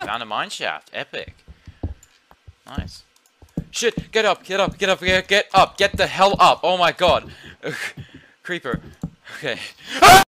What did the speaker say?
Found a mineshaft. Epic. Nice. Shit! Get up! Get up! Get up! Get, get up! Get the hell up! Oh my god! Creeper. Okay.